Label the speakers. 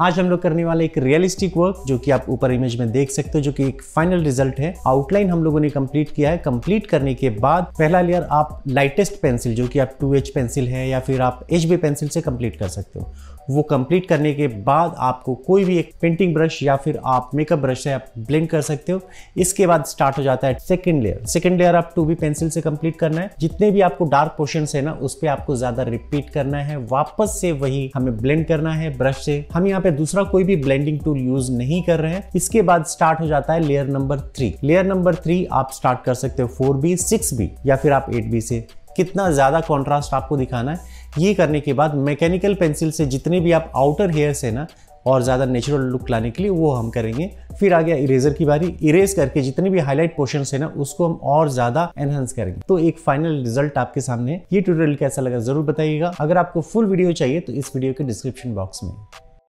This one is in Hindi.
Speaker 1: आज हम लोग करने वाले एक रियलिस्टिक वर्क जो कि आप ऊपर इमेज में देख सकते हो, जो कि एक फाइनल रिज़ल्ट है। आउटलाइन हम लोगों ने कंप्लीट किया है। कंप्लीट करने के बाद पहला लेयर आप लाइटेस्ट पेंसिल जो कि आप टू एच पेंसिल है या फिर आप एच बी पेंसिल से कंप्लीट कर सकते हो। वो कंप्लीट करने के बाद आपको कोई भी एक पेंटिंग ब्रश या फिर आप मेकअप ब्रश से आप ब्लेंड कर सकते हो। इसके बाद स्टार्ट हो जाता है सेकेंड लेयर सेकंड लेयर आप टू बी पेंसिल से कंप्लीट करना है। जितने भी आपको डार्क पोर्शन है ना, उस पर आपको ज़्यादा रिपीट करना है। वापस से वही हमें ब्लेंड करना है ब्रश से। हम यहाँ पे दूसरा कोई भी ब्लेंडिंग टूल यूज़ नहीं कर रहे हैं, इसके बाद स्टार्ट हो जाता है layer number three layer number three आप स्टार्ट कर सकते हो फोर बी सिक्स बी या फिर आप एट बी से. कितना ज़्यादा कॉन्ट्रास्ट आपको दिखाना है, ये करने के बाद मैकेनिकल पेंसिल से जितने भी आप आउटर हेयर्स है ना, और ज़्यादा नेचुरल लुक लाने के लिए वो हम करेंगे. फिर आ गया इरेजर की बारी. इरेज करके जितने भी हाईलाइट पोर्शन है ना, उसको हम और ज़्यादा एनहांस करेंगे. तो एक फाइनल रिज़ल्ट आपके सामने ये ट्यूटोरियल कैसा लगा ज़रूर बताइएगा. अगर आपको फुल वीडियो चाहिए तो इस वीडियो के डिस्क्रिप्शन बॉक्स में.